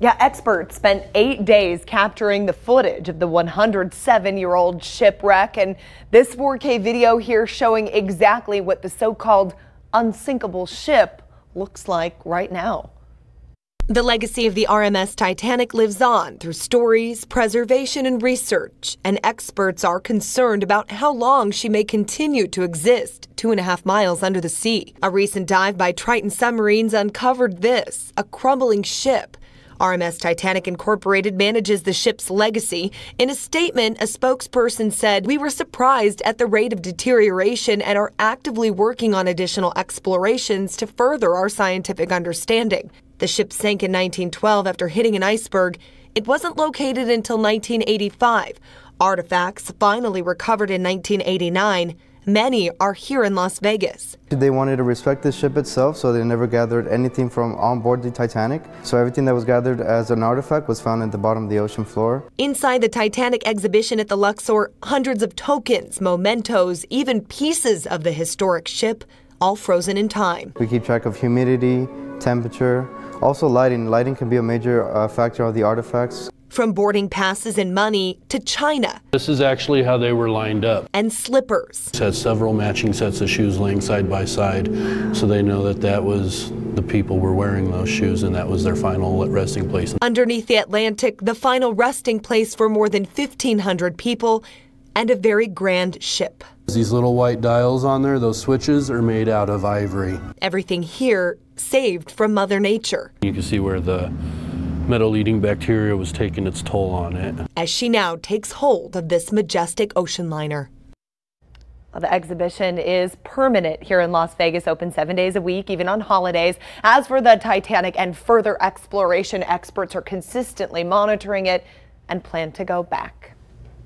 Yeah, experts spent eight days capturing the footage of the 107 year old shipwreck. And this 4K video here showing exactly what the so called unsinkable ship looks like right now. The legacy of the RMS Titanic lives on through stories, preservation, and research, and experts are concerned about how long she may continue to exist two and a half miles under the sea. A recent dive by Triton Submarines uncovered this a crumbling ship. RMS Titanic Incorporated manages the ship's legacy. In a statement, a spokesperson said, We were surprised at the rate of deterioration and are actively working on additional explorations to further our scientific understanding. The ship sank in 1912 after hitting an iceberg. It wasn't located until 1985. Artifacts finally recovered in 1989. Many are here in Las Vegas. They wanted to respect the ship itself, so they never gathered anything from on board the Titanic. So everything that was gathered as an artifact was found at the bottom of the ocean floor. Inside the Titanic exhibition at the Luxor, hundreds of tokens, mementos, even pieces of the historic ship, all frozen in time. We keep track of humidity, temperature, also lighting. Lighting can be a major uh, factor of the artifacts. From boarding passes and money to China. This is actually how they were lined up. And slippers. It had several matching sets of shoes laying side by side, so they know that that was the people were wearing those shoes and that was their final resting place. Underneath the Atlantic, the final resting place for more than 1,500 people and a very grand ship. These little white dials on there, those switches, are made out of ivory. Everything here saved from Mother Nature. You can see where the metal eating bacteria was taking its toll on it. As she now takes hold of this majestic ocean liner. The exhibition is permanent here in Las Vegas, open seven days a week, even on holidays. As for the Titanic and further exploration, experts are consistently monitoring it and plan to go back.